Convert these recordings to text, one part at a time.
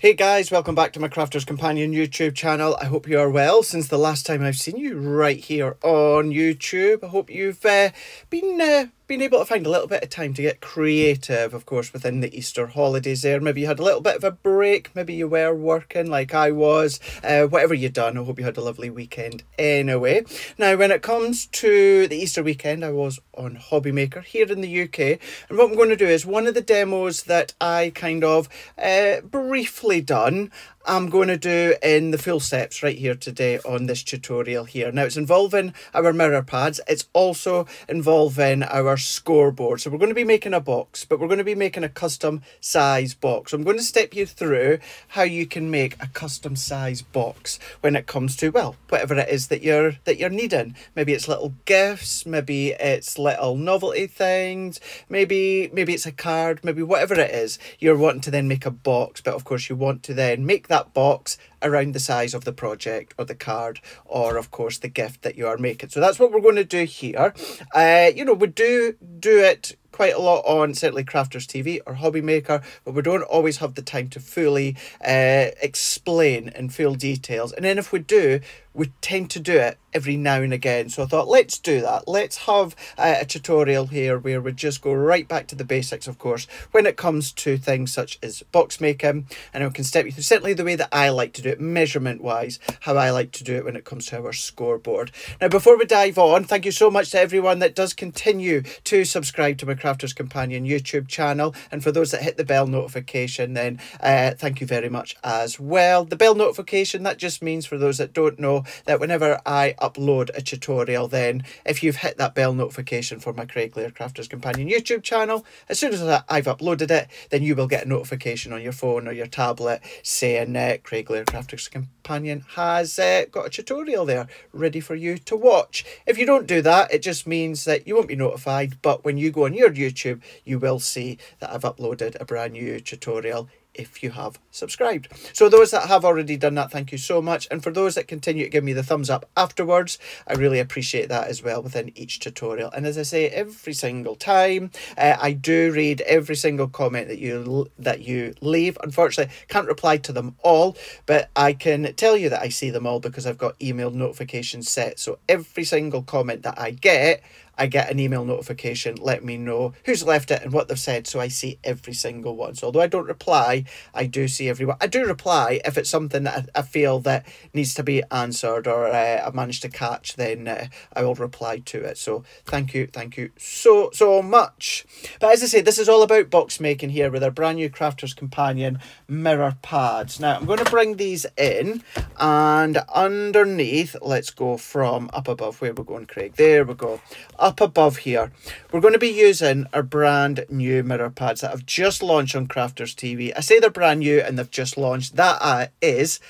Hey guys, welcome back to my Crafter's Companion YouTube channel. I hope you are well since the last time I've seen you right here on YouTube. I hope you've uh, been uh, been able to find a little bit of time to get creative, of course, within the Easter holidays there. Maybe you had a little bit of a break, maybe you were working like I was. Uh, whatever you've done, I hope you had a lovely weekend anyway. Now, when it comes to the Easter weekend, I was on Hobby Maker here in the UK. And what I'm going to do is one of the demos that I kind of uh, briefly done, I'm going to do in the full steps right here today on this tutorial here. Now it's involving our mirror pads. It's also involving our scoreboard. So we're going to be making a box, but we're going to be making a custom size box. I'm going to step you through how you can make a custom size box when it comes to, well, whatever it is that you're, that you're needing. Maybe it's little gifts, maybe it's little novelty things, maybe, maybe it's a card, maybe whatever it is, you're wanting to then make a box, but of course you want to then make that box around the size of the project or the card or of course the gift that you are making so that's what we're going to do here uh you know we do do it quite a lot on certainly Crafters TV or Hobby Maker, but we don't always have the time to fully uh, explain in full details. And then if we do, we tend to do it every now and again. So I thought, let's do that. Let's have uh, a tutorial here where we just go right back to the basics, of course, when it comes to things such as box making. And I can step you through certainly the way that I like to do it, measurement wise, how I like to do it when it comes to our scoreboard. Now, before we dive on, thank you so much to everyone that does continue to subscribe to my Crafter's Companion YouTube channel. And for those that hit the bell notification, then uh, thank you very much as well. The bell notification, that just means for those that don't know, that whenever I upload a tutorial, then if you've hit that bell notification for my Craig Laird Crafters Companion YouTube channel, as soon as I've uploaded it, then you will get a notification on your phone or your tablet saying uh, Craig Laird Crafters Companion has uh, got a tutorial there ready for you to watch. If you don't do that, it just means that you won't be notified, but when you go on your YouTube, you will see that I've uploaded a brand new tutorial if you have subscribed. So those that have already done that, thank you so much. And for those that continue to give me the thumbs up afterwards, I really appreciate that as well within each tutorial. And as I say, every single time, uh, I do read every single comment that you that you leave. Unfortunately, can't reply to them all, but I can tell you that I see them all because I've got email notifications set. So every single comment that I get, I get an email notification let me know who's left it and what they've said so I see every single one. So although I don't reply, I do see everyone. I do reply if it's something that I, I feel that needs to be answered or uh, I've managed to catch, then uh, I will reply to it. So thank you, thank you so, so much. But as I say, this is all about box making here with our brand new Crafter's Companion mirror pads. Now I'm going to bring these in and underneath, let's go from up above, where we're going, Craig. There we go. Up above here, we're going to be using our brand new mirror pads that have just launched on Crafters TV. I say they're brand new and they've just launched. That uh, is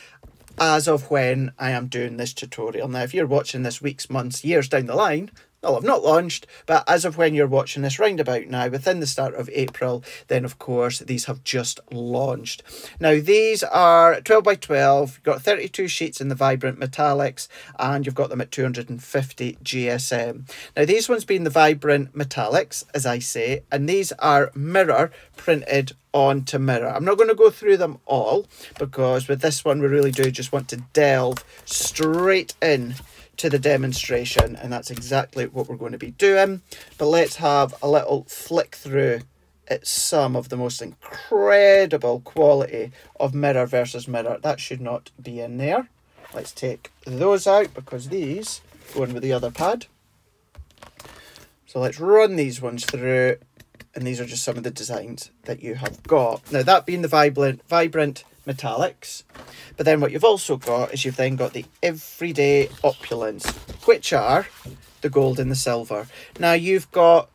as of when I am doing this tutorial. Now, if you're watching this weeks, months, years down the line, well, I've not launched, but as of when you're watching this roundabout now, within the start of April, then of course these have just launched. Now these are 12 by 12, you've got 32 sheets in the vibrant metallics, and you've got them at 250 GSM. Now these ones being the vibrant metallics, as I say, and these are mirror printed onto mirror. I'm not going to go through them all because with this one we really do just want to delve straight in to the demonstration and that's exactly what we're going to be doing. But let's have a little flick through at some of the most incredible quality of mirror versus mirror. That should not be in there. Let's take those out because these go in with the other pad. So let's run these ones through and these are just some of the designs that you have got. Now that being the vibrant, vibrant metallics. But then what you've also got is you've then got the everyday opulence, which are the gold and the silver. Now you've got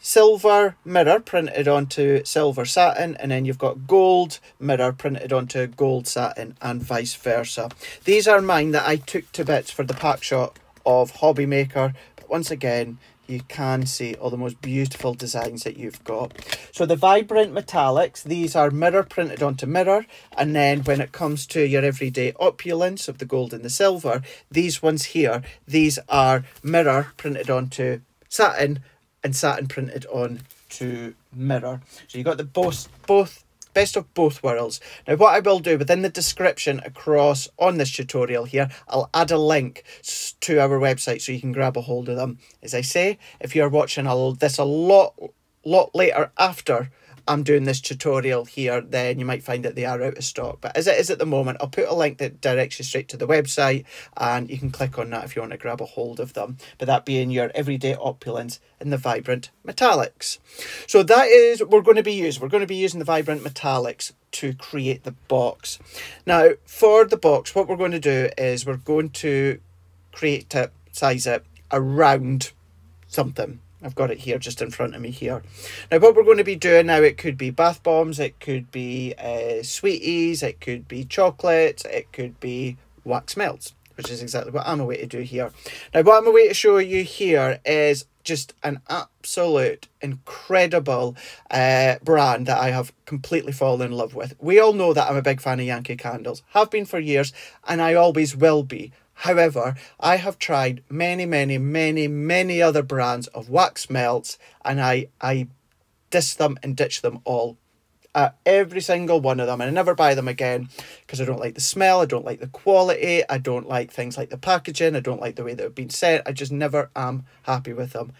silver mirror printed onto silver satin and then you've got gold mirror printed onto gold satin and vice versa. These are mine that I took to bits for the pack shot of Hobby Maker. But once again, you can see all the most beautiful designs that you've got. So the vibrant metallics, these are mirror printed onto mirror. And then when it comes to your everyday opulence of the gold and the silver, these ones here, these are mirror printed onto satin and satin printed on to mirror. So you got the both, both best of both worlds. Now what I will do within the description across on this tutorial here, I'll add a link to our website so you can grab a hold of them. As I say, if you're watching this a lot, lot later after I'm doing this tutorial here, then you might find that they are out of stock. But as it is at the moment, I'll put a link that directs you straight to the website and you can click on that if you want to grab a hold of them. But that being your everyday opulence in the vibrant metallics. So that is we're going to be using. We're going to be using the vibrant metallics to create the box. Now, for the box, what we're going to do is we're going to create it, size it around something. I've got it here just in front of me here. Now what we're going to be doing now, it could be bath bombs, it could be uh, sweeties, it could be chocolates, it could be wax melts, which is exactly what I'm away to do here. Now what I'm away to show you here is just an absolute incredible uh, brand that I have completely fallen in love with. We all know that I'm a big fan of Yankee Candles, have been for years, and I always will be. However, I have tried many, many, many, many other brands of wax melts and I, I diss them and ditch them all. Uh, every single one of them and I never buy them again because I don't like the smell, I don't like the quality, I don't like things like the packaging, I don't like the way they've been sent, I just never am happy with them.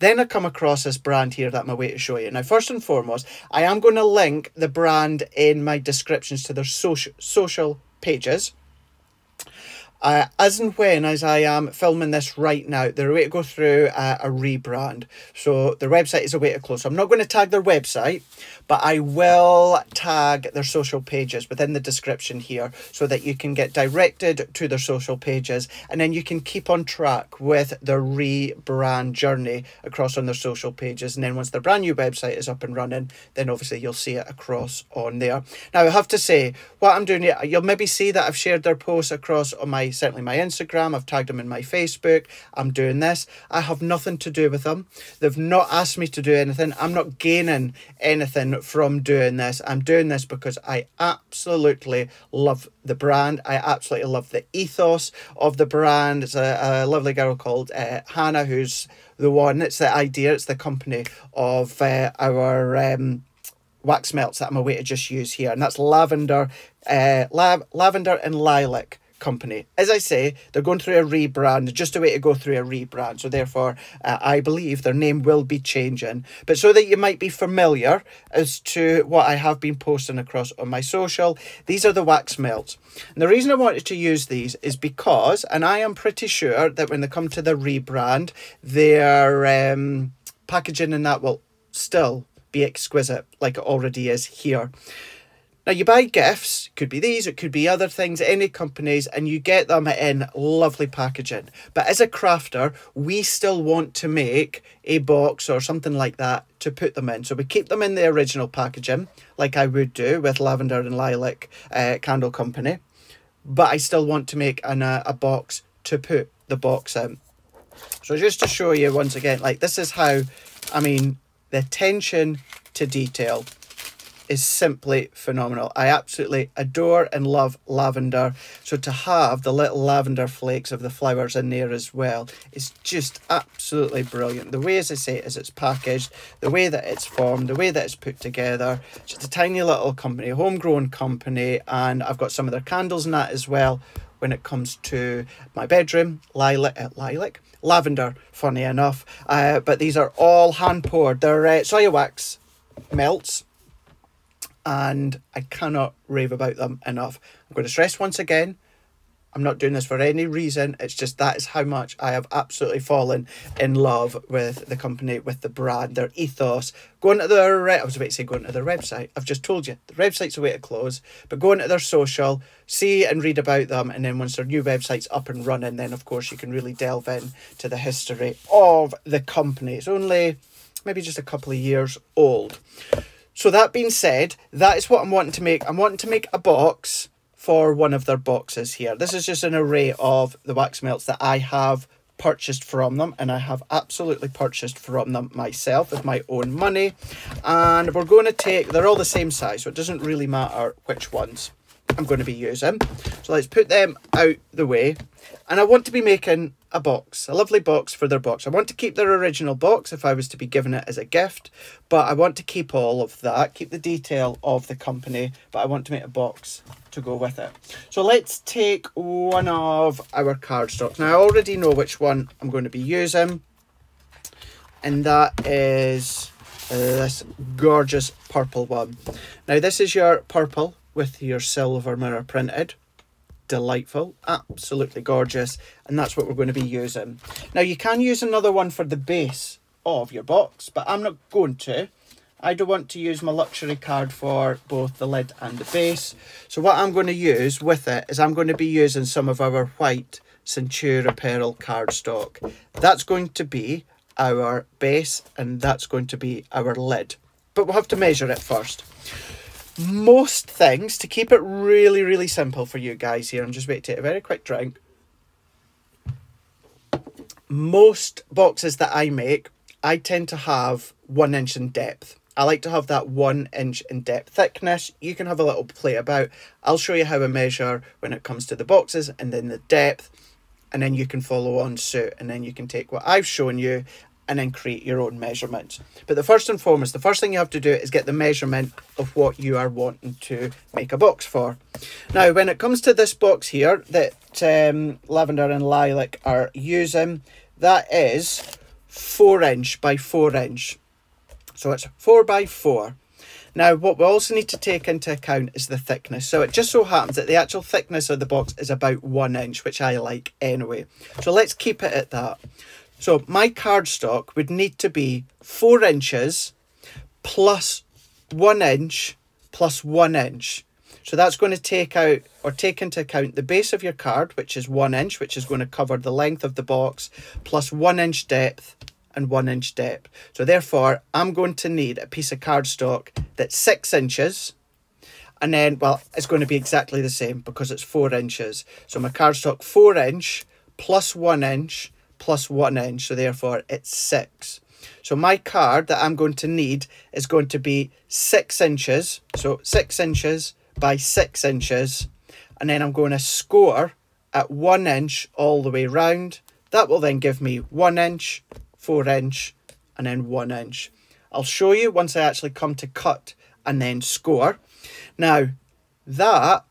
Then I come across this brand here that I'm away to show you. Now, first and foremost, I am going to link the brand in my descriptions to their social social pages. Uh, as and when, as I am filming this right now, they're way to go through uh, a rebrand. So their website is a way to close. So I'm not going to tag their website, but I will tag their social pages within the description here so that you can get directed to their social pages and then you can keep on track with their rebrand journey across on their social pages. And then once their brand new website is up and running, then obviously you'll see it across on there. Now, I have to say, what I'm doing here, you'll maybe see that I've shared their posts across on my, certainly my Instagram, I've tagged them in my Facebook, I'm doing this. I have nothing to do with them. They've not asked me to do anything. I'm not gaining anything from doing this. I'm doing this because I absolutely love the brand. I absolutely love the ethos of the brand. It's a, a lovely girl called uh, Hannah who's the one, it's the idea, it's the company of uh, our um, wax melts that I'm away to just use here. And that's lavender, uh, lav lavender and lilac company. As I say, they're going through a rebrand, just a way to go through a rebrand. So therefore, uh, I believe their name will be changing. But so that you might be familiar as to what I have been posting across on my social, these are the wax melts. And the reason I wanted to use these is because, and I am pretty sure that when they come to the rebrand, their um, packaging and that will still be exquisite like it already is here. Now you buy gifts, could be these, it could be other things, any companies, and you get them in lovely packaging. But as a crafter, we still want to make a box or something like that to put them in. So we keep them in the original packaging, like I would do with Lavender and Lilac uh, Candle Company. But I still want to make an, uh, a box to put the box in. So just to show you once again, like this is how, I mean, the attention to detail is simply phenomenal. I absolutely adore and love lavender. So to have the little lavender flakes of the flowers in there as well is just absolutely brilliant. The way, as I say, as it's packaged, the way that it's formed, the way that it's put together. Just a tiny little company, homegrown company, and I've got some of their candles in that as well when it comes to my bedroom, lilac, uh, lilac, lavender, funny enough. Uh, but these are all hand poured. They're uh, soya wax melts and I cannot rave about them enough. I'm going to stress once again, I'm not doing this for any reason. It's just that is how much I have absolutely fallen in love with the company, with the brand, their ethos. Going to their, I was about to say going to their website. I've just told you the website's a way to close, but going to their social, see and read about them, and then once their new website's up and running, then of course you can really delve in to the history of the company. It's only maybe just a couple of years old. So that being said, that is what I'm wanting to make. I'm wanting to make a box for one of their boxes here. This is just an array of the wax melts that I have purchased from them and I have absolutely purchased from them myself with my own money and we're going to take they're all the same size so it doesn't really matter which ones I'm going to be using so let's put them out the way and I want to be making a box, a lovely box for their box. I want to keep their original box if I was to be given it as a gift, but I want to keep all of that, keep the detail of the company, but I want to make a box to go with it. So let's take one of our cardstocks. Now I already know which one I'm going to be using, and that is this gorgeous purple one. Now this is your purple with your silver mirror printed delightful, absolutely gorgeous, and that's what we're going to be using. Now you can use another one for the base of your box, but I'm not going to. I don't want to use my luxury card for both the lid and the base. So what I'm going to use with it is I'm going to be using some of our white Centura Pearl cardstock. That's going to be our base and that's going to be our lid. But we'll have to measure it first most things to keep it really, really simple for you guys here. I'm just waiting to take a very quick drink. Most boxes that I make, I tend to have one inch in depth. I like to have that one inch in depth thickness. You can have a little play about. I'll show you how I measure when it comes to the boxes and then the depth and then you can follow on suit and then you can take what I've shown you and then create your own measurements. But the first and foremost, the first thing you have to do is get the measurement of what you are wanting to make a box for. Now, when it comes to this box here that um, Lavender and Lilac are using, that is 4 inch by 4 inch. So it's 4 by 4. Now, what we also need to take into account is the thickness. So it just so happens that the actual thickness of the box is about one inch, which I like anyway. So let's keep it at that. So my cardstock would need to be four inches plus one inch plus one inch. So that's going to take out or take into account the base of your card, which is one inch, which is going to cover the length of the box, plus one inch depth and one inch depth. So therefore, I'm going to need a piece of cardstock that's six inches. And then, well, it's going to be exactly the same because it's four inches. So my cardstock four inch plus one inch plus one inch, so therefore it's six. So my card that I'm going to need is going to be six inches, so six inches by six inches, and then I'm going to score at one inch all the way round. That will then give me one inch, four inch, and then one inch. I'll show you once I actually come to cut and then score. Now, that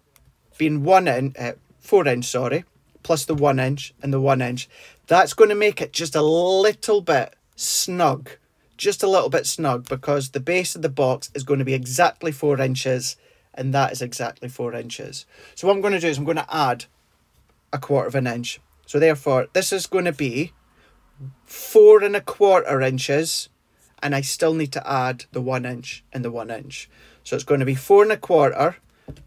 being one inch, uh, four inch, sorry, plus the one inch and the one inch, that's going to make it just a little bit snug. Just a little bit snug because the base of the box is going to be exactly four inches and that is exactly four inches. So what I'm going to do is I'm going to add a quarter of an inch. So therefore, this is going to be four and a quarter inches and I still need to add the one inch and the one inch. So it's going to be four and a quarter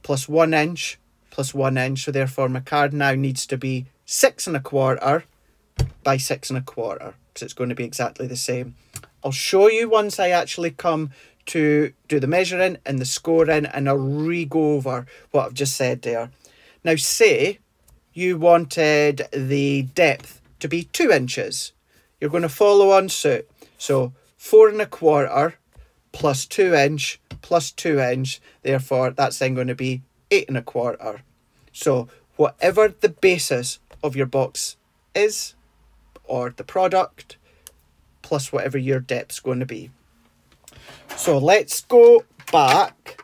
plus one inch plus one inch. So therefore my card now needs to be six and a quarter by six and a quarter because it's going to be exactly the same. I'll show you once I actually come to do the measuring and the scoring and I'll re-go over what I've just said there. Now say you wanted the depth to be two inches. You're going to follow on suit. So four and a quarter plus two inch plus two inch. Therefore, that's then going to be eight and a quarter. So whatever the basis of your box is, or the product plus whatever your depth's going to be. So let's go back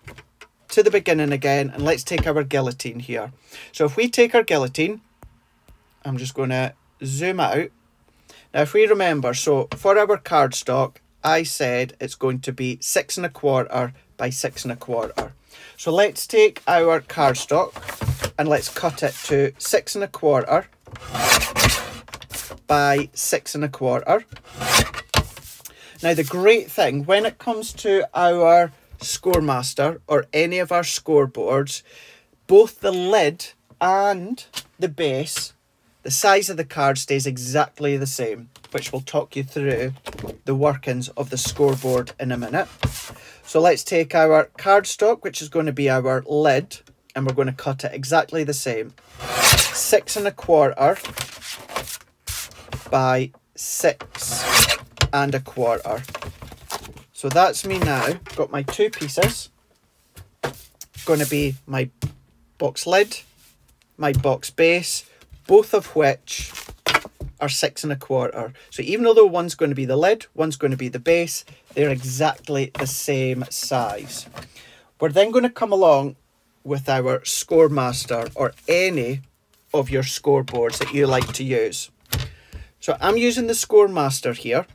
to the beginning again and let's take our guillotine here. So if we take our guillotine, I'm just going to zoom out. Now if we remember, so for our cardstock, I said it's going to be six and a quarter by six and a quarter. So let's take our cardstock and let's cut it to six and a quarter by six and a quarter. Now the great thing when it comes to our Scoremaster or any of our scoreboards, both the lid and the base, the size of the card stays exactly the same, which will talk you through the workings of the scoreboard in a minute. So let's take our cardstock, which is going to be our lid, and we're going to cut it exactly the same. Six and a quarter by six and a quarter. So that's me now. Got my two pieces. Going to be my box lid, my box base, both of which are six and a quarter. So even though one's going to be the lid, one's going to be the base, they're exactly the same size. We're then going to come along with our Scoremaster or any of your scoreboards that you like to use. So I'm using the Scoremaster here.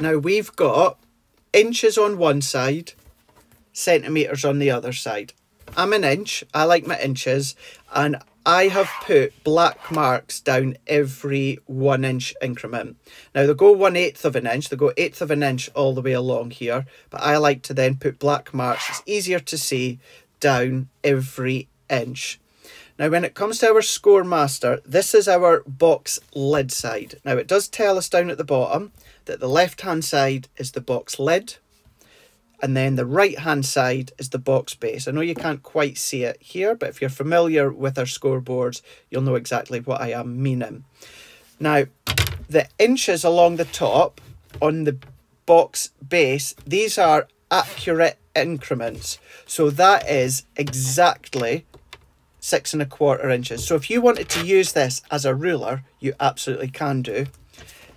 Now we've got inches on one side, centimetres on the other side. I'm an inch, I like my inches, and I have put black marks down every one inch increment. Now they go one eighth of an inch, they go eighth of an inch all the way along here, but I like to then put black marks, it's easier to see, down every inch. Now when it comes to our score master, this is our box lid side. Now it does tell us down at the bottom that the left hand side is the box lid, and then the right hand side is the box base. I know you can't quite see it here, but if you're familiar with our scoreboards, you'll know exactly what I am meaning. Now, the inches along the top on the box base, these are accurate increments. So that is exactly six and a quarter inches. So if you wanted to use this as a ruler, you absolutely can do.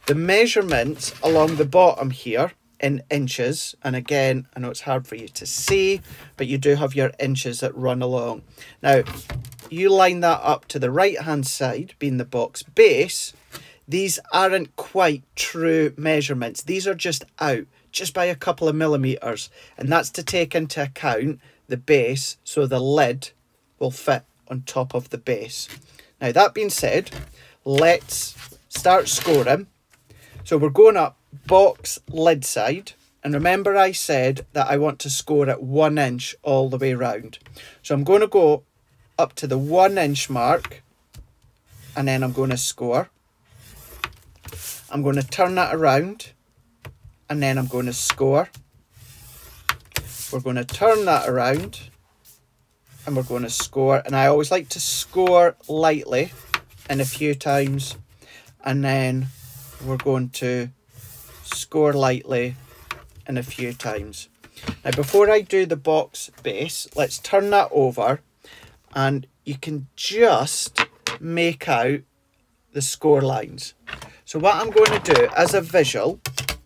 The measurements along the bottom here in inches. And again, I know it's hard for you to see, but you do have your inches that run along. Now, you line that up to the right-hand side, being the box base. These aren't quite true measurements. These are just out, just by a couple of millimetres. And that's to take into account the base, so the lid will fit on top of the base. Now, that being said, let's start scoring. So we're going up box lid side. And remember I said that I want to score at one inch all the way round. So I'm going to go up to the one inch mark and then I'm going to score. I'm going to turn that around and then I'm going to score. We're going to turn that around and we're going to score. And I always like to score lightly and a few times and then we're going to score lightly and a few times. Now before I do the box base, let's turn that over and you can just make out the score lines. So what I'm going to do as a visual,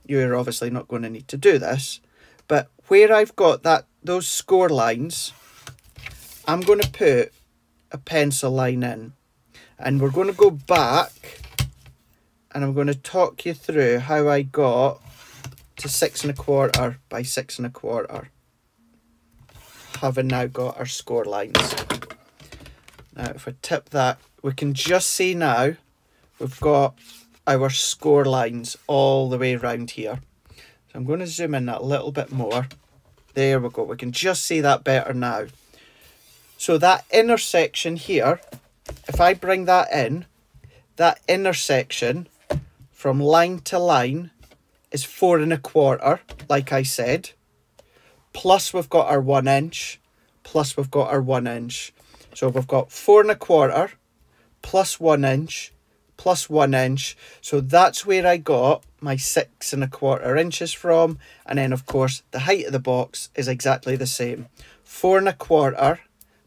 you're obviously not going to need to do this, but where I've got that those score lines, I'm going to put a pencil line in and we're going to go back and I'm going to talk you through how I got to six and a quarter by six and a quarter having now got our score lines. Now if I tip that we can just see now we've got our score lines all the way around here. So I'm going to zoom in that a little bit more. There we go. We can just see that better now so that intersection here if I bring that in that intersection from line to line is four and a quarter, like I said. Plus we've got our one inch, plus we've got our one inch. So we've got four and a quarter, plus one inch, plus one inch. So that's where I got my six and a quarter inches from. And then of course, the height of the box is exactly the same. Four and a quarter,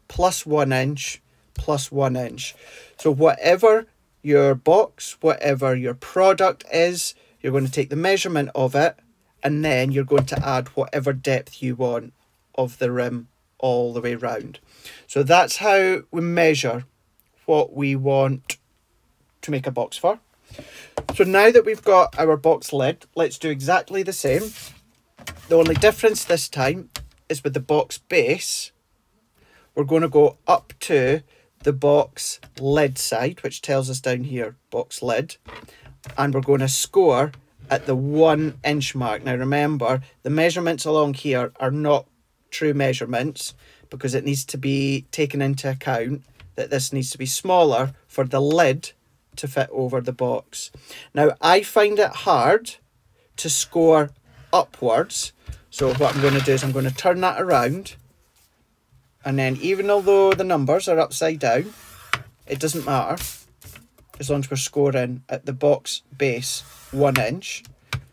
plus one inch, plus one inch. So whatever your box, whatever your product is, you're going to take the measurement of it and then you're going to add whatever depth you want of the rim all the way round. So that's how we measure what we want to make a box for. So now that we've got our box lid, let's do exactly the same. The only difference this time is with the box base, we're going to go up to the box lid side, which tells us down here, box lid. And we're going to score at the one inch mark. Now remember, the measurements along here are not true measurements because it needs to be taken into account that this needs to be smaller for the lid to fit over the box. Now, I find it hard to score upwards. So what I'm going to do is I'm going to turn that around and then even although the numbers are upside down, it doesn't matter as long as we're scoring at the box base one inch.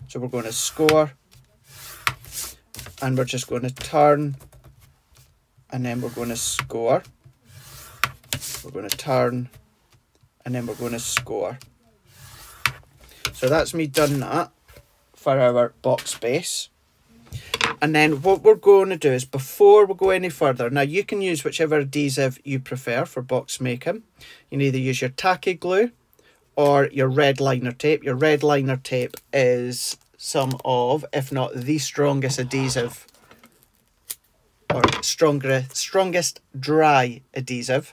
So we're going to score and we're just going to turn and then we're going to score. We're going to turn and then we're going to score. So that's me done that for our box base. And then what we're going to do is before we go any further, now you can use whichever adhesive you prefer for box making. You can either use your tacky glue or your red liner tape. Your red liner tape is some of, if not the strongest adhesive or stronger, strongest dry adhesive.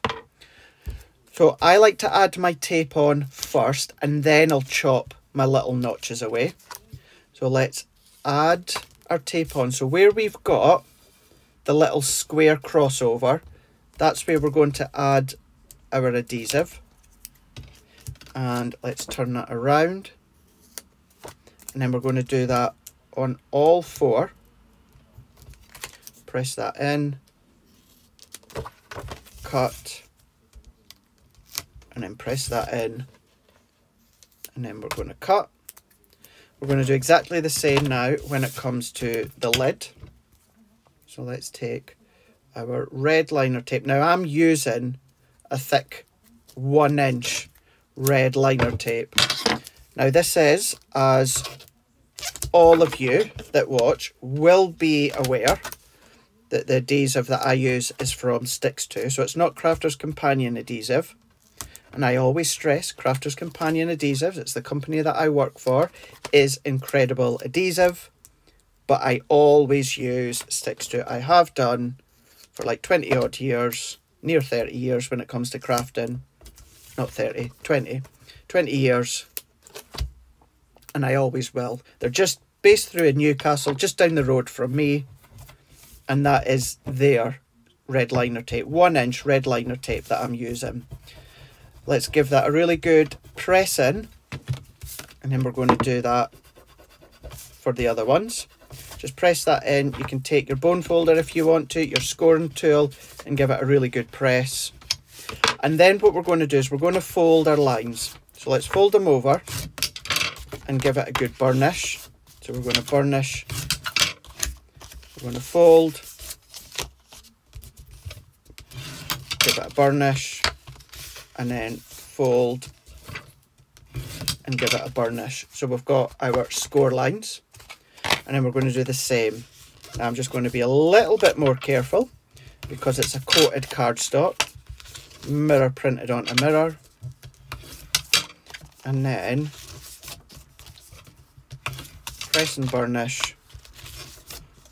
So I like to add my tape on first and then I'll chop my little notches away. So let's add our tape on. So where we've got the little square crossover, that's where we're going to add our adhesive. And let's turn that around. And then we're going to do that on all four. Press that in. Cut. And then press that in. And then we're going to cut. We're going to do exactly the same now when it comes to the lid. So let's take our red liner tape. Now I'm using a thick one inch red liner tape. Now this is, as all of you that watch will be aware, that the adhesive that I use is from Stix 2. So it's not Crafter's Companion adhesive. And I always stress Crafter's Companion Adhesives, it's the company that I work for, is incredible adhesive. But I always use Stix 2. I have done for like 20 odd years, near 30 years when it comes to crafting. Not 30, 20. 20 years. And I always will. They're just based through in Newcastle, just down the road from me. And that is their red liner tape, one inch red liner tape that I'm using. Let's give that a really good press in. And then we're going to do that for the other ones. Just press that in. You can take your bone folder if you want to, your scoring tool, and give it a really good press. And then what we're going to do is we're going to fold our lines. So let's fold them over and give it a good burnish. So we're going to burnish. We're going to fold. Give it a burnish and then fold and give it a burnish. So we've got our score lines and then we're going to do the same. I'm just going to be a little bit more careful because it's a coated cardstock. Mirror printed onto mirror. And then press and burnish,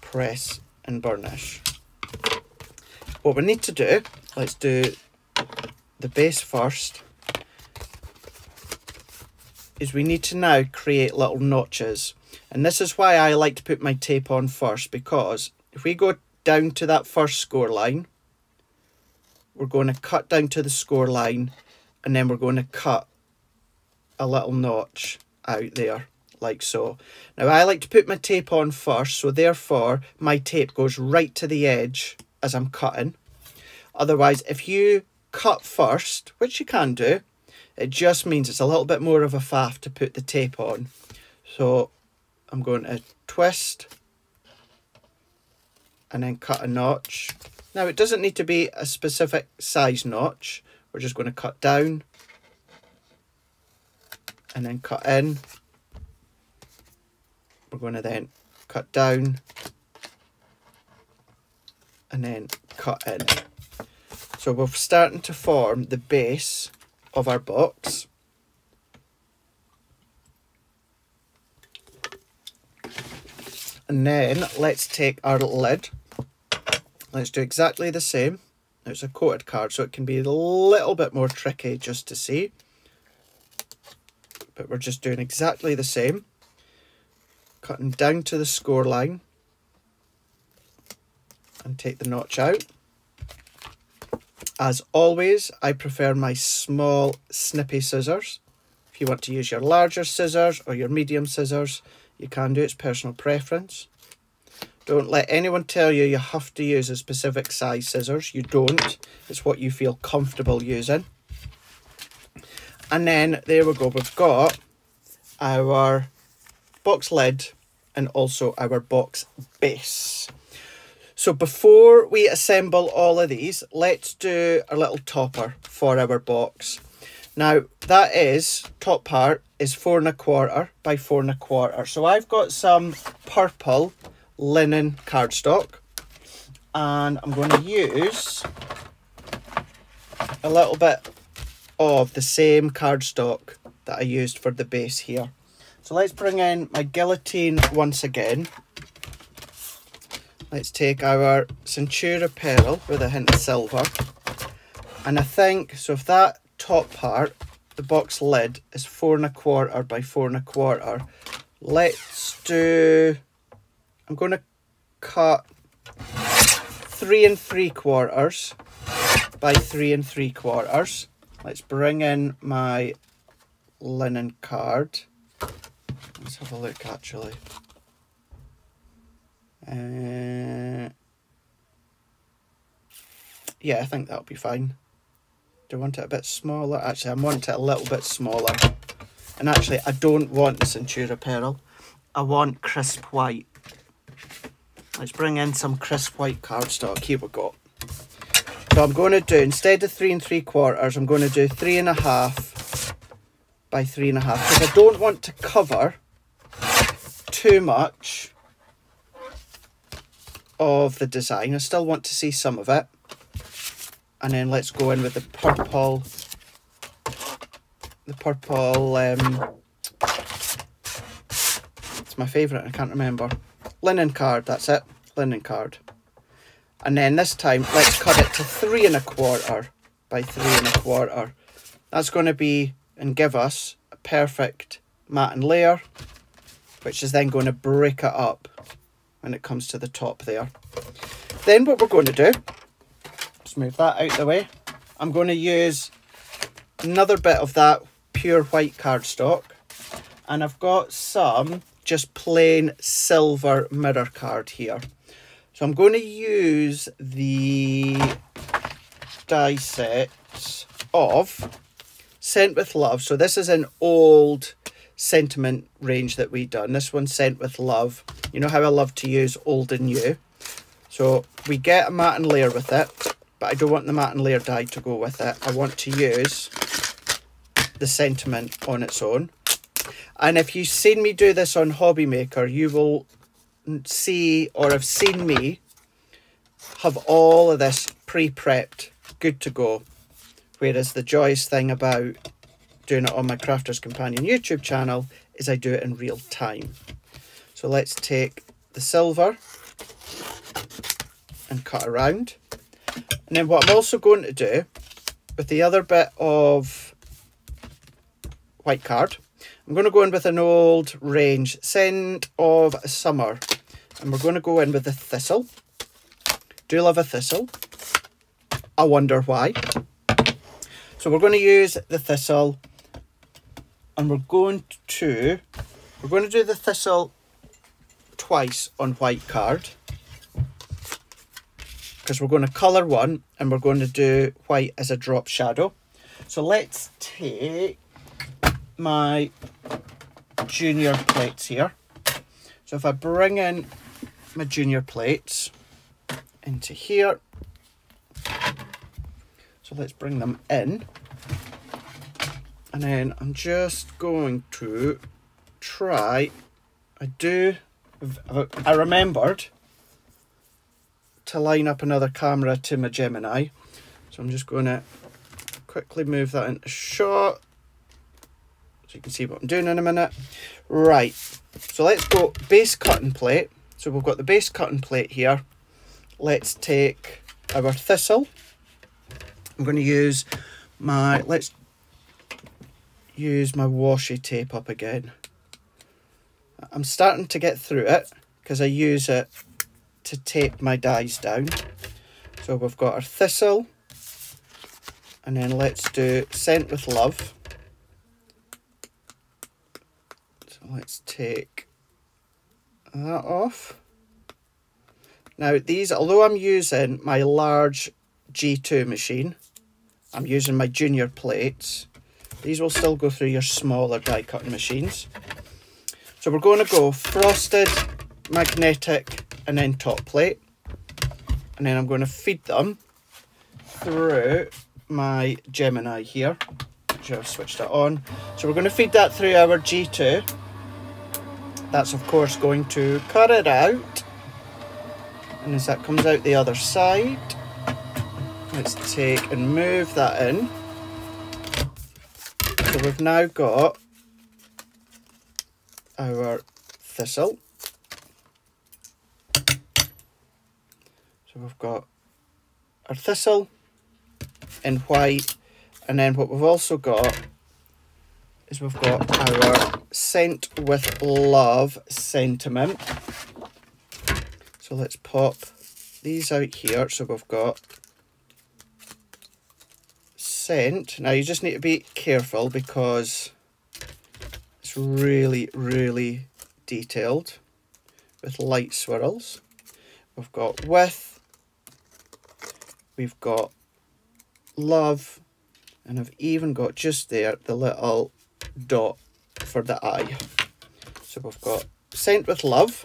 press and burnish. What we need to do, let's do the base first is we need to now create little notches and this is why I like to put my tape on first because if we go down to that first score line we're going to cut down to the score line and then we're going to cut a little notch out there like so. Now I like to put my tape on first so therefore my tape goes right to the edge as I'm cutting. Otherwise if you cut first, which you can do, it just means it's a little bit more of a faff to put the tape on. So I'm going to twist and then cut a notch. Now it doesn't need to be a specific size notch. We're just going to cut down and then cut in. We're going to then cut down and then cut in. So we're starting to form the base of our box. And then let's take our lid. Let's do exactly the same. It's a coated card, so it can be a little bit more tricky just to see. But we're just doing exactly the same. Cutting down to the score line. And take the notch out. As always, I prefer my small snippy scissors. If you want to use your larger scissors or your medium scissors, you can do, it's personal preference. Don't let anyone tell you you have to use a specific size scissors. You don't. It's what you feel comfortable using. And then there we go. We've got our box lid and also our box base. So before we assemble all of these, let's do a little topper for our box. Now that is, top part is four and a quarter by four and a quarter. So I've got some purple linen cardstock and I'm going to use a little bit of the same cardstock that I used for the base here. So let's bring in my guillotine once again. Let's take our Centura Pearl with a hint of silver. And I think, so if that top part, the box lid, is four and a quarter by four and a quarter, let's do, I'm going to cut three and three quarters by three and three quarters. Let's bring in my linen card. Let's have a look actually. Uh, yeah, I think that'll be fine. Do I want it a bit smaller? Actually, I want it a little bit smaller. And actually, I don't want the Centura Pearl. I want crisp white. Let's bring in some crisp white cardstock. Here we go. So I'm going to do, instead of three and three quarters, I'm going to do three and a half by three and a half. Because I don't want to cover too much of the design. I still want to see some of it. And then let's go in with the purple, the purple, um, it's my favourite, I can't remember. Linen card, that's it, linen card. And then this time, let's cut it to three and a quarter by three and a quarter. That's going to be, and give us, a perfect matte layer, which is then going to break it up when it comes to the top there. Then what we're going to do, just move that out the way, I'm going to use another bit of that pure white cardstock and I've got some just plain silver mirror card here. So I'm going to use the die set of Sent with Love. So this is an old sentiment range that we done. This one's Sent with Love. You know how I love to use old and new. So we get a matte and layer with it, but I don't want the matte and layer die to go with it. I want to use the sentiment on its own. And if you've seen me do this on Hobby Maker, you will see or have seen me have all of this pre-prepped, good to go. Whereas the joyous thing about doing it on my Crafters Companion YouTube channel is I do it in real time. So let's take the silver and cut around. And then what I'm also going to do with the other bit of white card, I'm going to go in with an old range, Scent of Summer. And we're going to go in with the thistle. Do love a thistle. I wonder why. So we're going to use the thistle and we're going to we're going to do the thistle twice on white card because we're going to colour one and we're going to do white as a drop shadow. So let's take my junior plates here. So if I bring in my junior plates into here, so let's bring them in. And then I'm just going to try, I do, I remembered to line up another camera to my Gemini. So I'm just going to quickly move that into shot. So you can see what I'm doing in a minute. Right, so let's go base cutting plate. So we've got the base cutting plate here. Let's take our thistle. I'm going to use my, let's use my washi tape up again. I'm starting to get through it because I use it to tape my dies down. So we've got our thistle and then let's do scent with love. So let's take that off. Now these, although I'm using my large G2 machine, I'm using my junior plates, these will still go through your smaller die cutting machines. So we're going to go frosted, magnetic, and then top plate. And then I'm going to feed them through my Gemini here. Should have switched it on. So we're going to feed that through our G2. That's of course going to cut it out. And as that comes out the other side, let's take and move that in. We've now got our thistle. So we've got our thistle in white and then what we've also got is we've got our scent with love sentiment. So let's pop these out here. So we've got Now you just need to be careful because it's really, really detailed with light swirls. We've got with, we've got love, and I've even got just there the little dot for the eye. So we've got Scent with Love.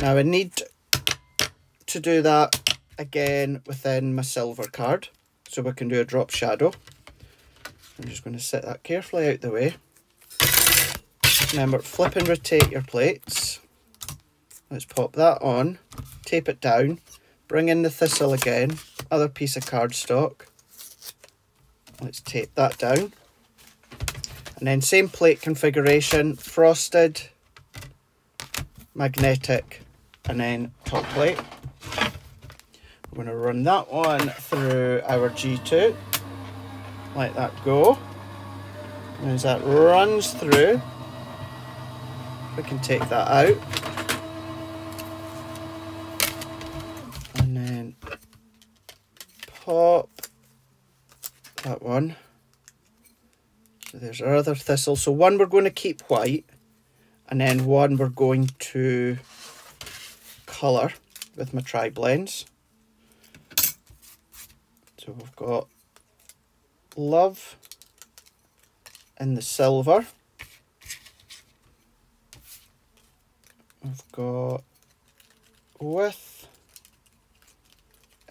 Now I need to do that again within my silver card so we can do a drop shadow. I'm just going to set that carefully out the way. Remember, flip and rotate your plates. Let's pop that on, tape it down, bring in the thistle again, other piece of cardstock. Let's tape that down. And then same plate configuration, frosted, magnetic, and then top plate. We're going to run that one through our G2. Let that go. And as that runs through, we can take that out. And then pop that one. So there's our other thistle. So one we're going to keep white and then one we're going to colour with my tri-blends. So we've got love in the silver. We've got with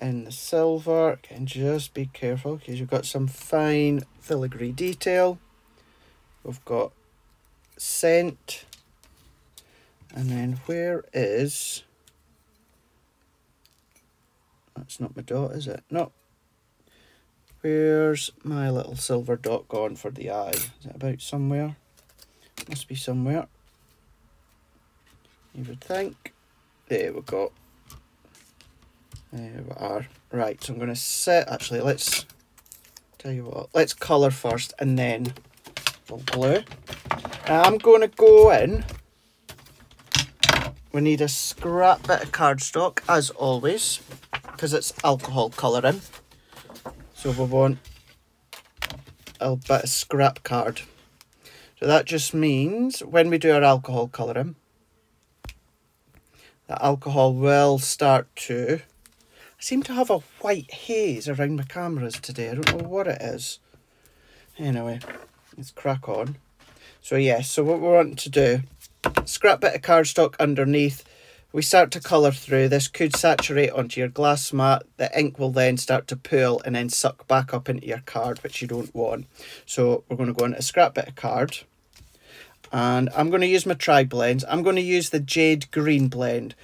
in the silver. And just be careful because you've got some fine filigree detail. We've got scent. And then where is... That's not my dot, is it? No. Where's my little silver dot gone for the eye? Is it about somewhere? Must be somewhere. You would think. There we go. There we are. Right, so I'm going to set... Actually, let's... Tell you what. Let's colour first and then blue. Now I'm going to go in. We need a scrap bit of cardstock, as always, because it's alcohol colouring. So we want a bit of scrap card. So that just means when we do our alcohol colouring, the alcohol will start to... I seem to have a white haze around my cameras today. I don't know what it is. Anyway, let's crack on. So yes, yeah, so what we want to do, scrap bit of cardstock underneath, we start to colour through. This could saturate onto your glass mat. The ink will then start to pool and then suck back up into your card, which you don't want. So we're going to go into a scrap bit of card. And I'm going to use my tri-blends. I'm going to use the Jade Green blend.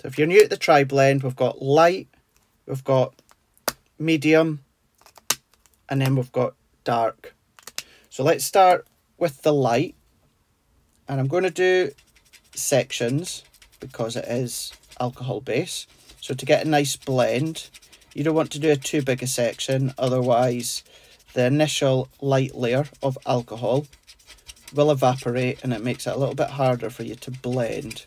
So if you're new to the tri-blend, we've got light, we've got medium, and then we've got dark. So let's start with the light. And I'm going to do sections because it is alcohol base. So to get a nice blend, you don't want to do a too big a section, otherwise the initial light layer of alcohol will evaporate and it makes it a little bit harder for you to blend.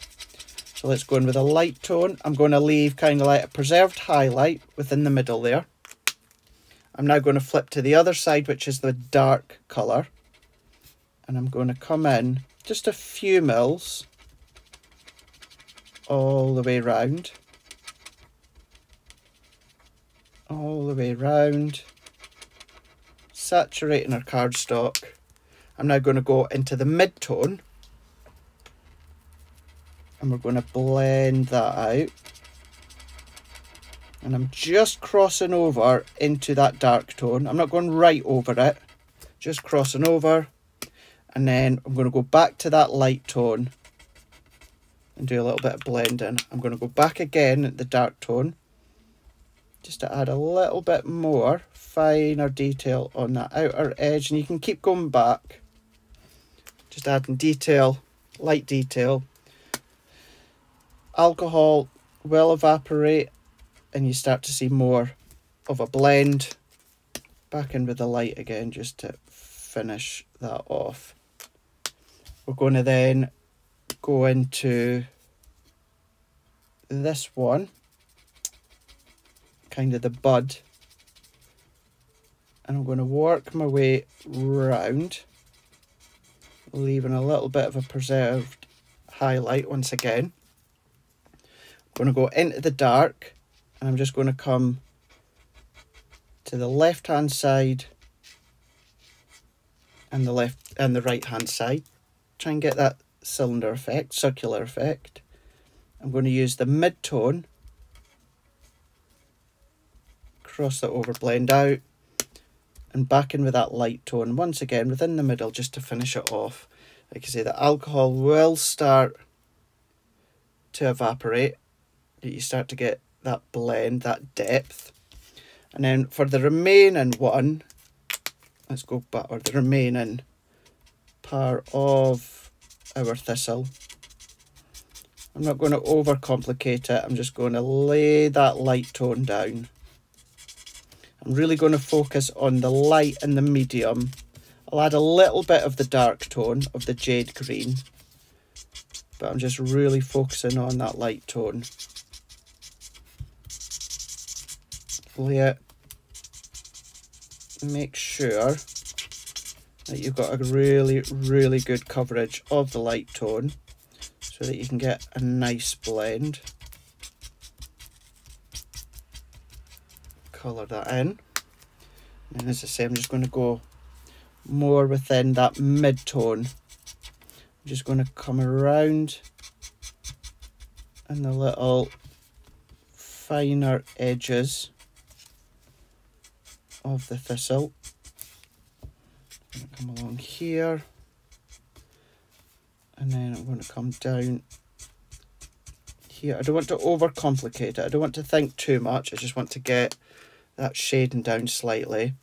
So let's go in with a light tone. I'm going to leave kind of like a preserved highlight within the middle there. I'm now going to flip to the other side, which is the dark colour. And I'm going to come in just a few mils all the way round. All the way round. Saturating our cardstock. I'm now going to go into the mid-tone. And we're going to blend that out and I'm just crossing over into that dark tone. I'm not going right over it, just crossing over and then I'm going to go back to that light tone and do a little bit of blending. I'm going to go back again at the dark tone just to add a little bit more finer detail on that outer edge. And you can keep going back just adding detail light detail. Alcohol will evaporate and you start to see more of a blend. Back in with the light again just to finish that off. We're going to then go into this one. Kind of the bud. And I'm going to work my way round leaving a little bit of a preserved highlight once again. I'm going to go into the dark and I'm just going to come to the left hand side and the left and the right hand side. Try and get that cylinder effect circular effect I'm going to use the mid-tone cross that over, blend out, and back in with that light tone once again within the middle just to finish it off. Like I say, the alcohol will start to evaporate. You start to get that blend, that depth. And then for the remaining one, let's go back, or the remaining part of our thistle. I'm not going to overcomplicate it. I'm just going to lay that light tone down. I'm really going to focus on the light and the medium. I'll add a little bit of the dark tone of the jade green, but I'm just really focusing on that light tone. Lay it. Make sure that you've got a really, really good coverage of the light tone so that you can get a nice blend. colour that in. And as I say, I'm just going to go more within that mid-tone. I'm just going to come around and the little finer edges of the thistle. Come along here and then I'm going to come down here. I don't want to overcomplicate it. I don't want to think too much. I just want to get that shading down slightly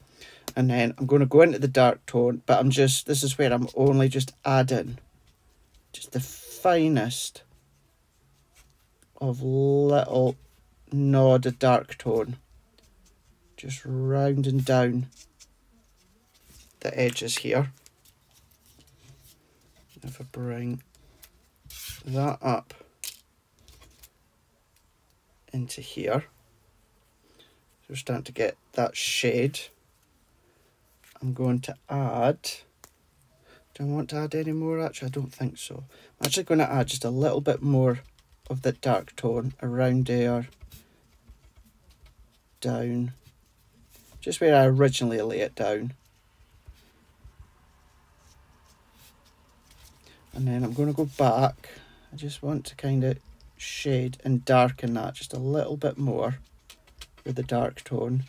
and then I'm going to go into the dark tone but I'm just this is where I'm only just adding just the finest of little nod of dark tone just rounding down the edges here if I bring that up into here so we're starting to get that shade. I'm going to add, do I want to add any more actually? I don't think so. I'm actually going to add just a little bit more of that dark tone around there, down, just where I originally lay it down. And then I'm going to go back. I just want to kind of shade and darken that just a little bit more with the dark tone.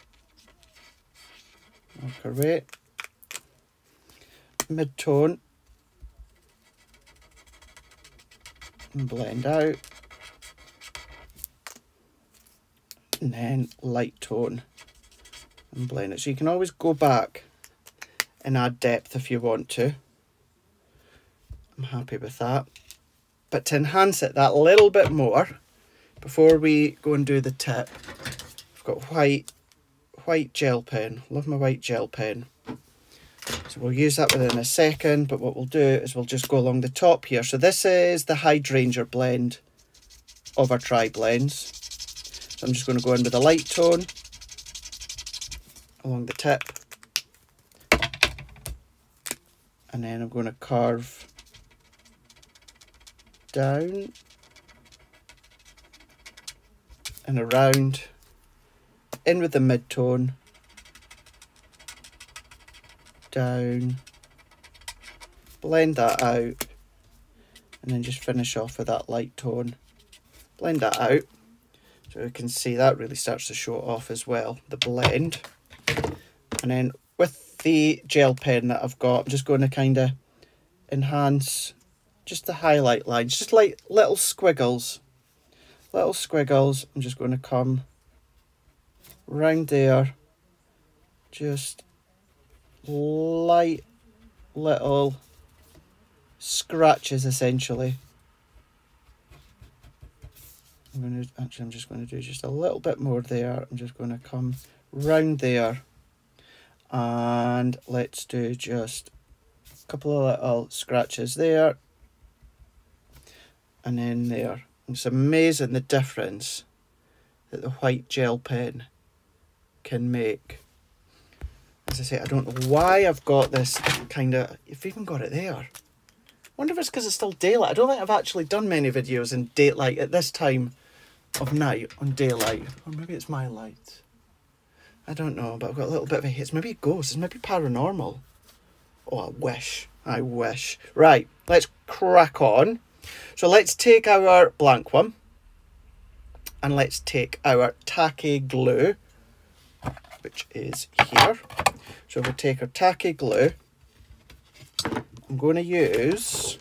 Away. Mid-tone. And blend out. And then light tone and blend it. So you can always go back and add depth if you want to. I'm happy with that. But to enhance it that little bit more, before we go and do the tip, I've got white, white gel pen. Love my white gel pen. So we'll use that within a second, but what we'll do is we'll just go along the top here. So this is the hydrangea blend of our tri-blends. So I'm just going to go in with a light tone along the tip. And then I'm going to carve down and around. In with the mid-tone, down, blend that out, and then just finish off with that light tone. Blend that out, so you can see that really starts to show off as well, the blend. And then with the gel pen that I've got, I'm just going to kind of enhance just the highlight lines, just like little squiggles. Little squiggles. I'm just going to come round there. Just light little scratches essentially. I'm going to actually I'm just going to do just a little bit more there. I'm just going to come round there and let's do just a couple of little scratches there and then there. It's amazing the difference that the white gel pen can make. As I say, I don't know why I've got this kind of, you've even got it there. wonder if it's because it's still daylight. I don't think I've actually done many videos in daylight at this time of night on daylight. Or maybe it's my light. I don't know, but I've got a little bit of a hit. Maybe ghosts. It's maybe paranormal. Oh, I wish. I wish. Right, let's crack on. So let's take our blank one and let's take our tacky glue, which is here. So we'll take our tacky glue. I'm going to use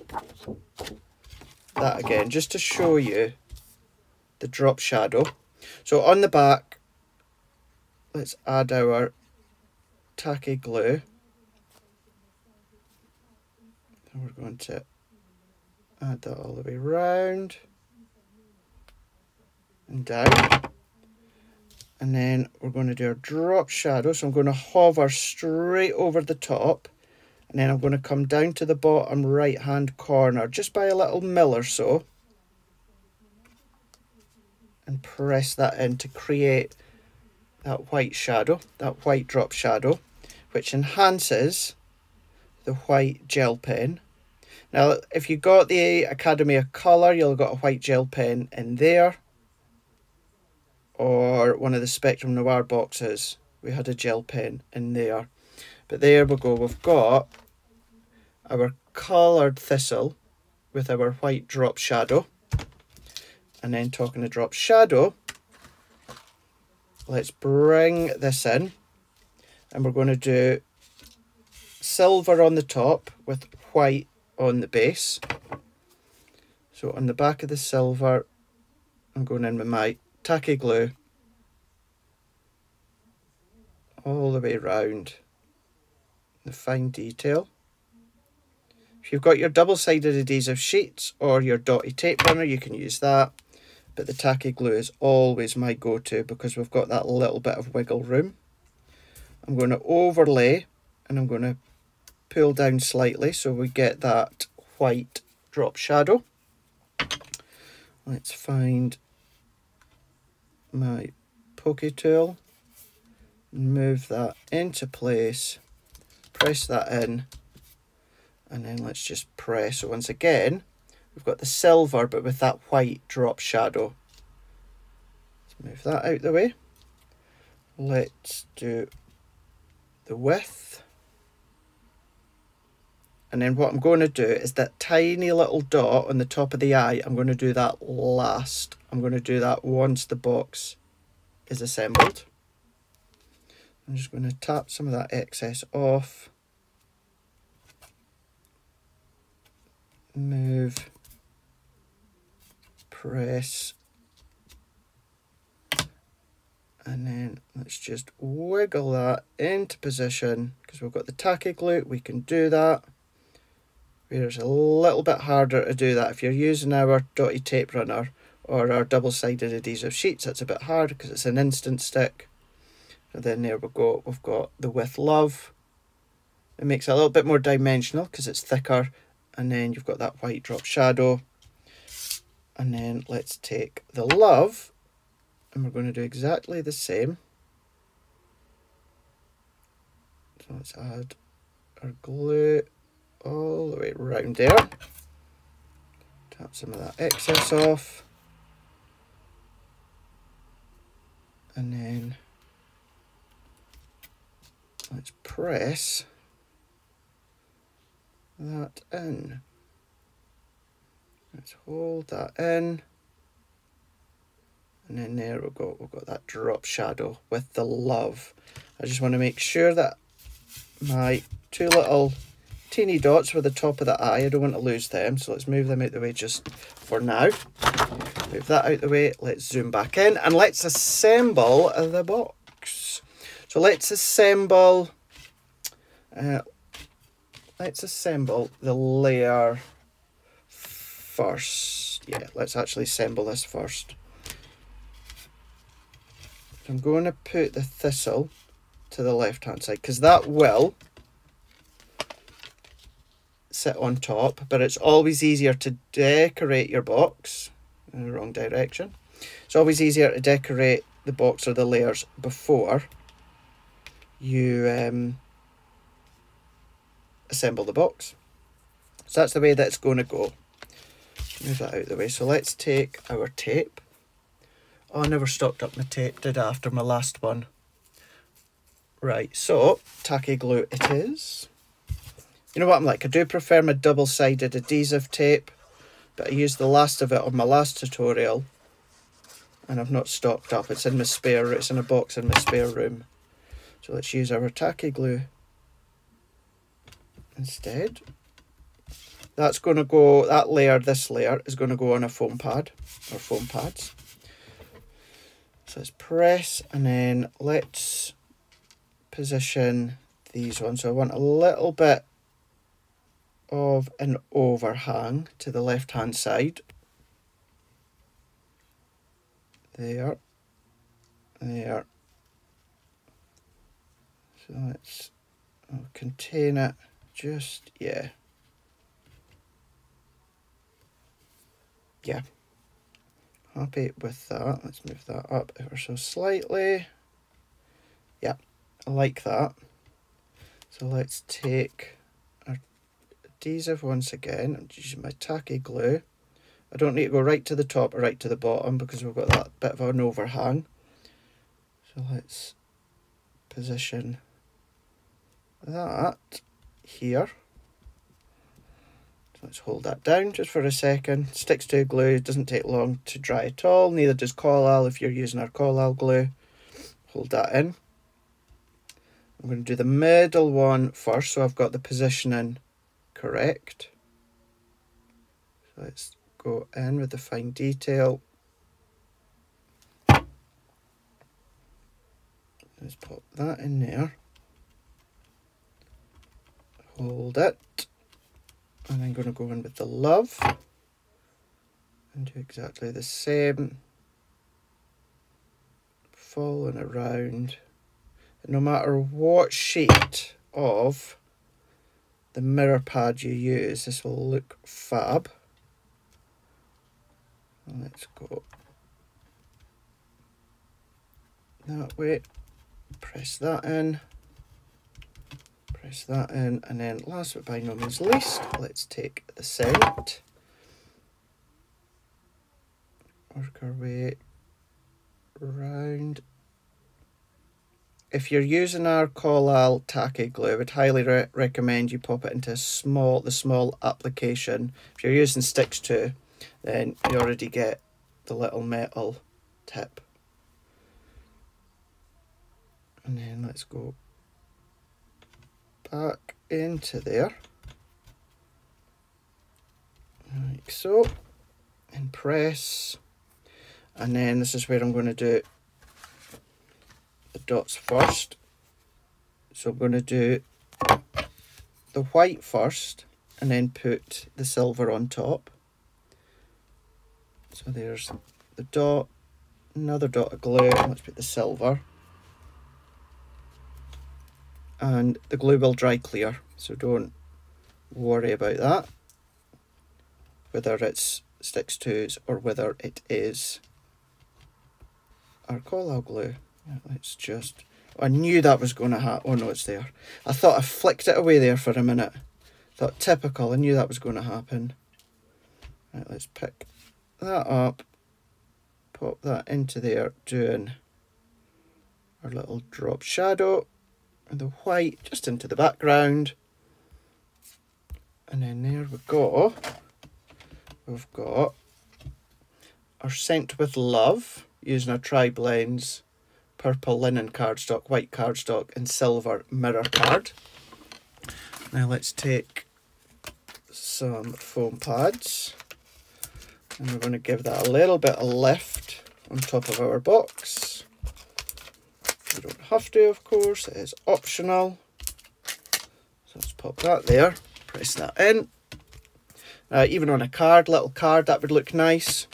that again just to show you the drop shadow. So on the back, let's add our tacky glue. And we're going to add that all the way round and down. And then we're going to do a drop shadow. So I'm going to hover straight over the top. And then I'm going to come down to the bottom right hand corner just by a little mill or so. And press that in to create that white shadow, that white drop shadow, which enhances the white gel pen now, if you got the Academy of Colour, you'll got a white gel pen in there. Or one of the Spectrum Noir boxes, we had a gel pen in there. But there we go, we've got our coloured thistle with our white drop shadow. And then talking to drop shadow, let's bring this in. And we're going to do silver on the top with white on the base. So on the back of the silver, I'm going in with my tacky glue all the way around the fine detail. If you've got your double-sided adhesive sheets or your dotty tape runner, you can use that. But the tacky glue is always my go-to because we've got that little bit of wiggle room. I'm going to overlay and I'm going to pull down slightly so we get that white drop shadow. Let's find my pokey tool, move that into place, press that in, and then let's just press. So once again, we've got the silver, but with that white drop shadow. Let's move that out the way. Let's do the width. And then what I'm going to do is that tiny little dot on the top of the eye, I'm going to do that last. I'm going to do that once the box is assembled. I'm just going to tap some of that excess off. Move. Press. And then let's just wiggle that into position because we've got the tacky glue. We can do that. It's a little bit harder to do that. If you're using our dotty tape runner or our double-sided adhesive sheets, it's a bit hard because it's an instant stick. And then there we go, we've got the With Love. It makes it a little bit more dimensional because it's thicker. And then you've got that white drop shadow. And then let's take the Love and we're going to do exactly the same. So let's add our glue all the way around there. Tap some of that excess off. And then let's press that in. Let's hold that in. And then there we go, we've got that drop shadow with the love. I just want to make sure that my two little teeny dots with the top of the eye. I don't want to lose them, so let's move them out the way just for now. Move that out the way. Let's zoom back in and let's assemble the box. So let's assemble, uh, let's assemble the layer first. Yeah, let's actually assemble this first. I'm going to put the thistle to the left hand side because that will sit on top, but it's always easier to decorate your box in the wrong direction. It's always easier to decorate the box or the layers before you um, assemble the box. So that's the way that's going to go. Move that out of the way. So let's take our tape. Oh, I never stocked up my tape, did I, after my last one? Right, so tacky glue it is. You know what I'm like? I do prefer my double-sided adhesive tape, but I used the last of it on my last tutorial, and I've not stocked up. It's in my spare, it's in a box in my spare room. So let's use our tacky glue instead. That's going to go, that layer, this layer, is going to go on a foam pad, or foam pads. So let's press, and then let's position these ones. So I want a little bit of an overhang to the left hand side. There, there. So let's I'll contain it just, yeah. Yeah. Happy with that. Let's move that up ever so slightly. Yeah, I like that. So let's take adhesive once again. I'm using my tacky glue. I don't need to go right to the top or right to the bottom because we've got that bit of an overhang. So let's position that here. So let's hold that down just for a second. Sticks to glue, doesn't take long to dry at all. Neither does Collall if you're using our Collall glue. Hold that in. I'm going to do the middle one first, so I've got the positioning correct. So let's go in with the fine detail. Let's pop that in there. Hold it. And I'm going to go in with the love. And do exactly the same. Following around. And no matter what sheet of the mirror pad you use, this will look fab. Let's go that way, press that in, press that in, and then last but by no means least, let's take the scent, work our way round if you're using our Collall tacky glue, I would highly re recommend you pop it into small the small application. If you're using Stix 2, then you already get the little metal tip. And then let's go back into there. Like so. And press. And then this is where I'm going to do the dots first. So I'm going to do the white first and then put the silver on top. So there's the dot, another dot of glue, let's put the silver. And the glue will dry clear, so don't worry about that. Whether it's Stix 2s or whether it is our Collall glue. Let's just... I knew that was going to happen. Oh, no, it's there. I thought I flicked it away there for a minute. Thought, typical. I knew that was going to happen. Right, let's pick that up. Pop that into there, doing our little drop shadow. And the white just into the background. And then there we go. We've got our Scent with Love using our tri-blends purple linen cardstock, white cardstock and silver mirror card. Now let's take some foam pads and we're going to give that a little bit of lift on top of our box. You don't have to, of course, it is optional. So let's pop that there, press that in. Uh, even on a card, little card, that would look nice.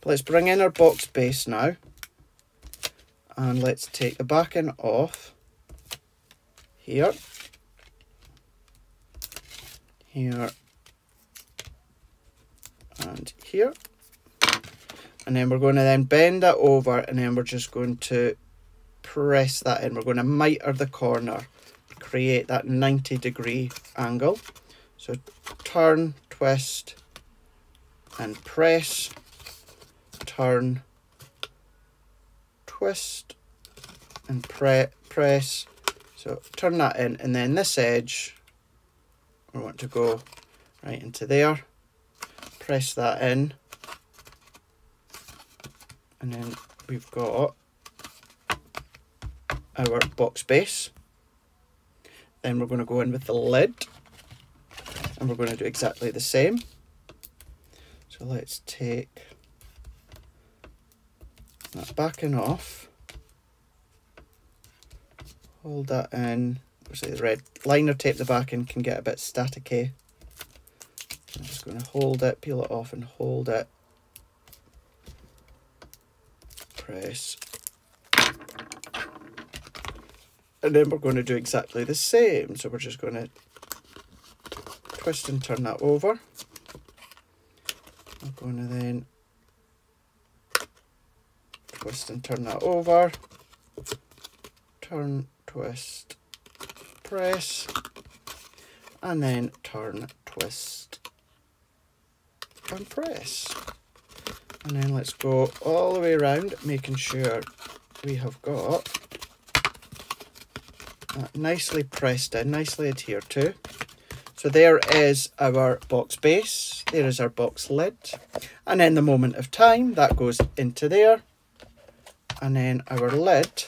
But let's bring in our box base now. And let's take the backing off here, here, and here. And then we're going to then bend that over and then we're just going to press that in. We're going to miter the corner, create that 90 degree angle. So turn, twist, and press, turn, twist, and pre press. So turn that in, and then this edge, we want to go right into there. Press that in, and then we've got our box base. Then we're going to go in with the lid and we're going to do exactly the same. So let's take that backing off, hold that in, say the red liner tape the back backing can get a bit staticky. I'm just going to hold it, peel it off and hold it. Press. And then we're going to do exactly the same. So we're just going to twist and turn that over. I'm going to then twist and turn that over. Turn, twist, press, and then turn, twist, and press. And then let's go all the way around, making sure we have got nicely pressed in, nicely adhered to. So there is our box base, there is our box lid, and then the moment of time, that goes into there, and then our lid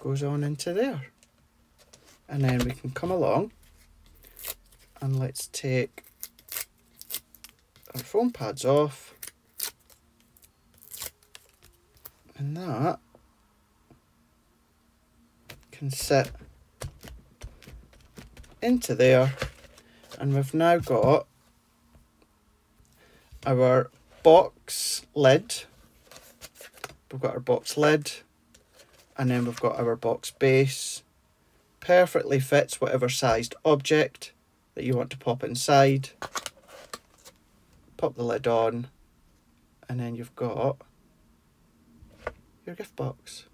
goes on into there. And then we can come along, and let's take our foam pads off, and that can sit into there and we've now got our box lid we've got our box lid and then we've got our box base. Perfectly fits whatever sized object that you want to pop inside. Pop the lid on and then you've got your gift box.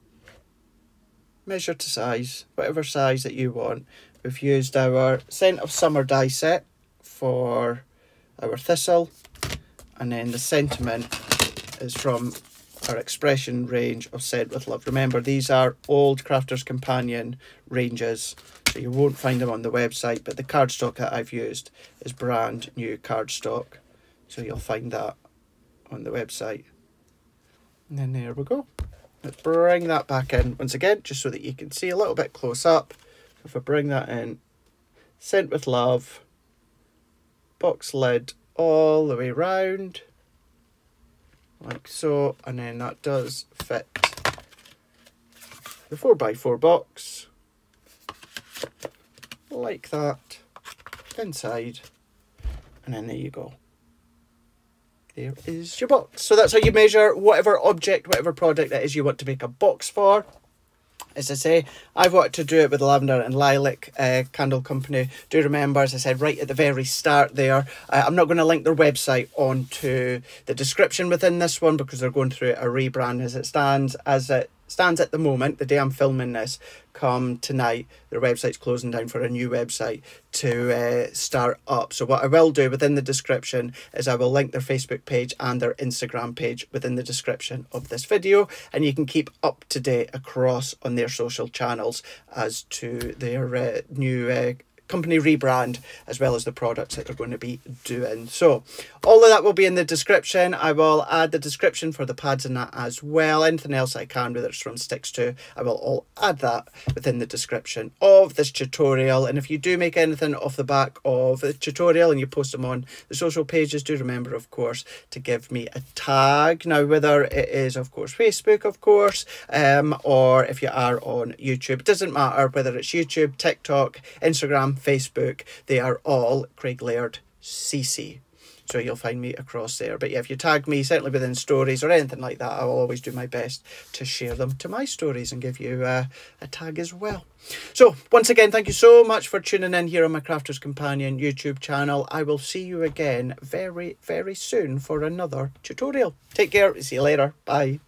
Measure to size whatever size that you want. We've used our Scent of Summer die set for our thistle and then the sentiment is from our expression range of Scent with Love. Remember these are old Crafter's Companion ranges so you won't find them on the website but the cardstock that I've used is brand new cardstock so you'll find that on the website. And then there we go. Let's bring that back in once again just so that you can see a little bit close up if I bring that in, Scent with Love, box lid all the way round, like so, and then that does fit the 4x4 box, like that, inside, and then there you go. There is your box. So that's how you measure whatever object, whatever product that is you want to make a box for as I say, I've wanted to do it with Lavender and Lilac uh, Candle Company. Do remember, as I said right at the very start there, uh, I'm not going to link their website onto the description within this one because they're going through a rebrand as it stands. As it stands at the moment, the day I'm filming this, come tonight, their website's closing down for a new website to uh, start up. So what I will do within the description is I will link their Facebook page and their Instagram page within the description of this video and you can keep up to date across on their social channels as to their uh, new uh, company rebrand as well as the products that they're going to be doing. So all of that will be in the description. I will add the description for the pads and that as well. Anything else I can, whether it's from Stix 2, I will all add that within the description of this tutorial. And if you do make anything off the back of the tutorial and you post them on the social pages, do remember, of course, to give me a tag. Now, whether it is, of course, Facebook, of course, um, or if you are on YouTube, it doesn't matter whether it's YouTube, TikTok, Instagram, Facebook, they are all Craig Laird CC. So you'll find me across there. But yeah, if you tag me, certainly within stories or anything like that, I will always do my best to share them to my stories and give you uh, a tag as well. So once again, thank you so much for tuning in here on my Crafters Companion YouTube channel. I will see you again very, very soon for another tutorial. Take care. See you later. Bye.